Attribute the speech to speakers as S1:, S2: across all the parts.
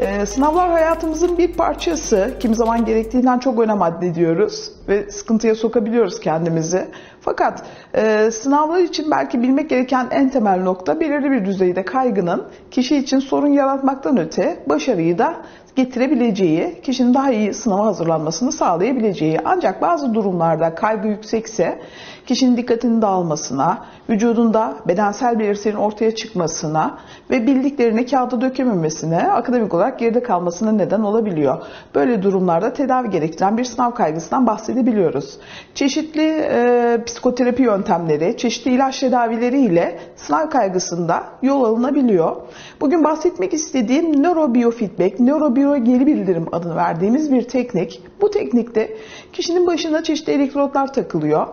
S1: Ee, sınavlar hayatımızın bir parçası. Kimi zaman gerektiğinden çok önem addediyoruz ve sıkıntıya sokabiliyoruz kendimizi. Fakat e, sınavlar için belki bilmek gereken en temel nokta belirli bir düzeyde kaygının kişi için sorun yaratmaktan öte başarıyı da getirebileceği, kişinin daha iyi sınava hazırlanmasını sağlayabileceği. Ancak bazı durumlarda kaygı yüksekse kişinin dikkatini dağılmasına, vücudunda bedensel belirtilerin ortaya çıkmasına ve bildiklerini kağıda dökememesine, akademik olarak geride kalmasına neden olabiliyor. Böyle durumlarda tedavi gerektiren bir sınav kaygısından bahsedebiliyoruz. Çeşitli e, psikoterapi yöntemleri, çeşitli ilaç tedavileri ile sınav kaygısında yol alınabiliyor. Bugün bahsetmek istediğim nörobiofeedback, nörobiyo geri bildirim adını verdiğimiz bir teknik. Bu teknikte kişinin başına çeşitli elektrotlar takılıyor.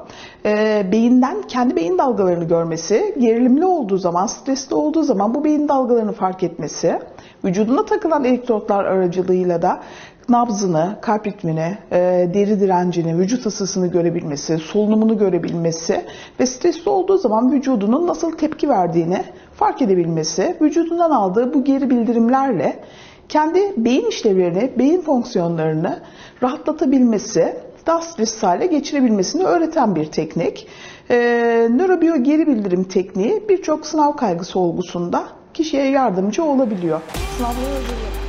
S1: E, beyinden kendi beyin dalgalarını görmesi, gerilimli olduğu zaman, stresli olduğu zaman bu beyin dalgalarını fark etmesi, vücuduna takılan elektrotlar aracılığıyla da nabzını, kalp ritmini, e, deri direncini, vücut ısısını görebilmesi, solunumunu görebilmesi ve stresli olduğu zaman vücudunun nasıl tepki verdiğini fark edebilmesi, vücudundan aldığı bu geri bildirimlerle kendi beyin işlevlerini, beyin fonksiyonlarını rahatlatabilmesi, daha stresli hale geçirebilmesini öğreten bir teknik. E, nörobiyo geri bildirim tekniği birçok sınav kaygısı olgusunda kişiye yardımcı olabiliyor. Sınavlara hazırlanın.